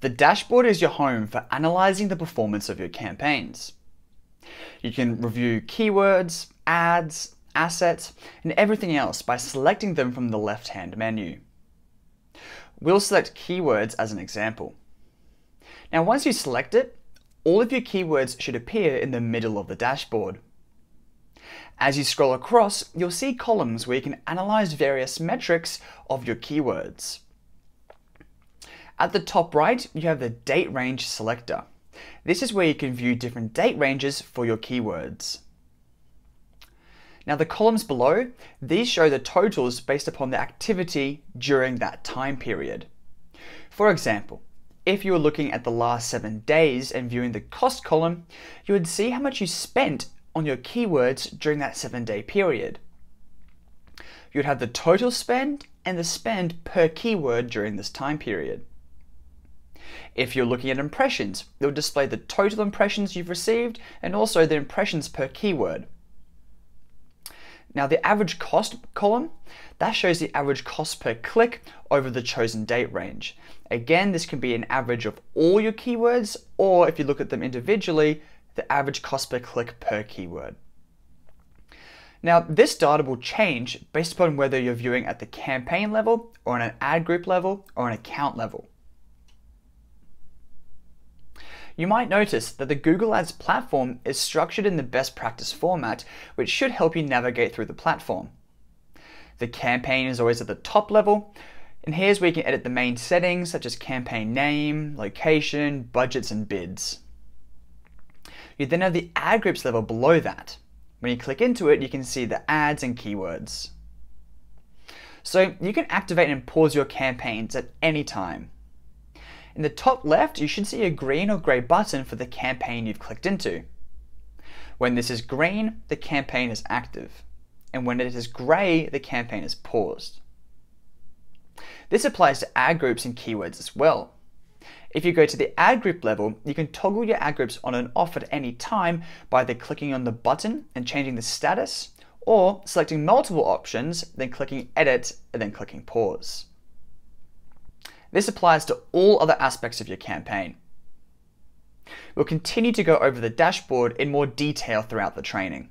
The dashboard is your home for analyzing the performance of your campaigns. You can review keywords, ads, assets, and everything else by selecting them from the left-hand menu. We'll select keywords as an example. Now once you select it, all of your keywords should appear in the middle of the dashboard. As you scroll across, you'll see columns where you can analyze various metrics of your keywords. At the top right, you have the date range selector. This is where you can view different date ranges for your keywords. Now the columns below, these show the totals based upon the activity during that time period. For example, if you were looking at the last seven days and viewing the cost column, you would see how much you spent on your keywords during that seven day period. You'd have the total spend and the spend per keyword during this time period. If you're looking at impressions, it will display the total impressions you've received and also the impressions per keyword. Now the average cost column, that shows the average cost per click over the chosen date range. Again, this can be an average of all your keywords, or if you look at them individually, the average cost per click per keyword. Now, this data will change based upon whether you're viewing at the campaign level, or on an ad group level, or an account level. You might notice that the Google Ads platform is structured in the best practice format, which should help you navigate through the platform. The campaign is always at the top level, and here's where you can edit the main settings such as campaign name, location, budgets, and bids. You then have the ad groups level below that. When you click into it, you can see the ads and keywords. So you can activate and pause your campaigns at any time. In the top left, you should see a green or grey button for the campaign you've clicked into. When this is green, the campaign is active, and when it is grey, the campaign is paused. This applies to ad groups and keywords as well. If you go to the ad group level, you can toggle your ad groups on and off at any time by either clicking on the button and changing the status, or selecting multiple options, then clicking edit and then clicking pause. This applies to all other aspects of your campaign. We'll continue to go over the dashboard in more detail throughout the training.